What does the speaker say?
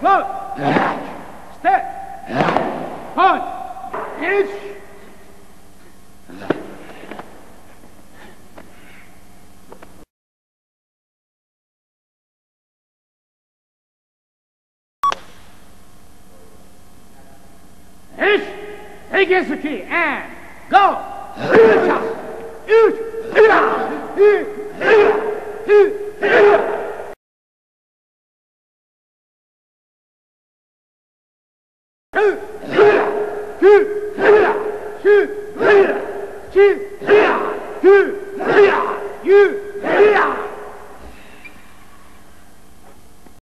Float. Step. Punch. Inch. Ish. Gets the key and go. 유